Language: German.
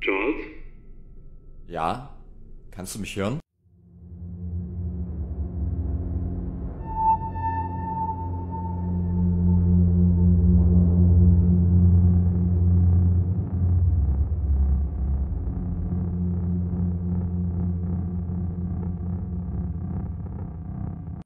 Charles? Ja? Kannst du mich hören?